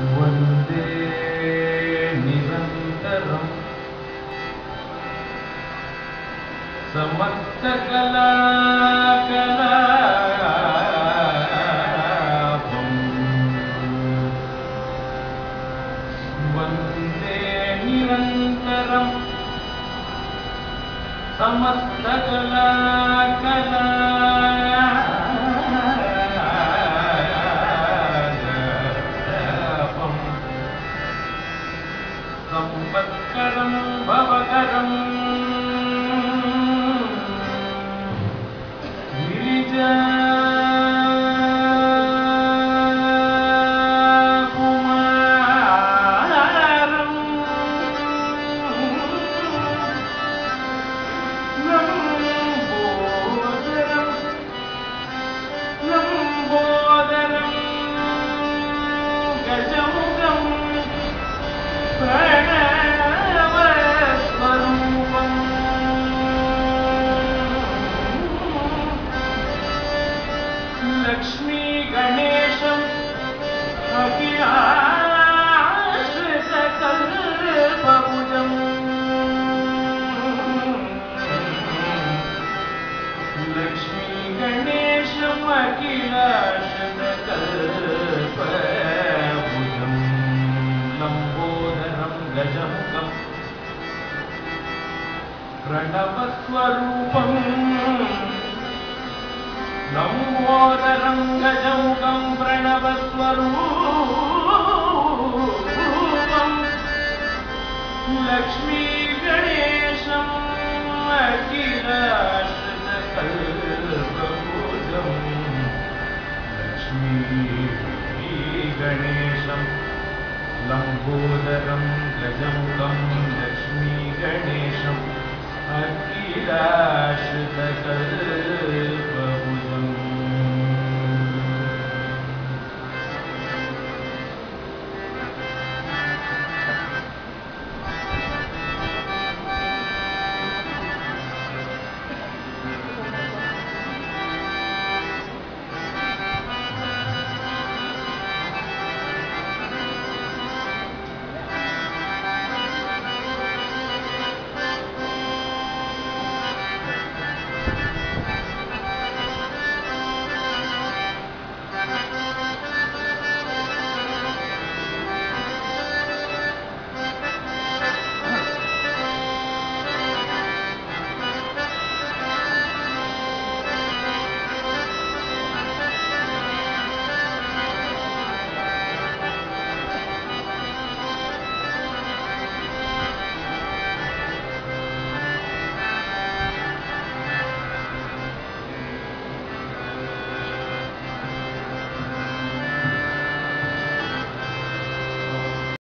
वन्दे निरन्तरम्। समस्तकलाकलापम्। वन्दे निरन्तरम्। समस्तकलाकलापम् सम्पत्करं भवकरम् गजमुखम् प्रणवस्वरूपम् लम्बोदरं गजमुखं प्रणवस्वरूपम् लक्ष्मीगणेशम् अखिलाश्रितकल्पभुजम् लक्ष्मीगणेशम् लम्बोदरं गजमुखं लक्ष्मीगणेशम् अखिलाश्रितकल्पभुजम्